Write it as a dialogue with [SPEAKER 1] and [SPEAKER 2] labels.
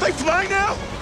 [SPEAKER 1] They fly now?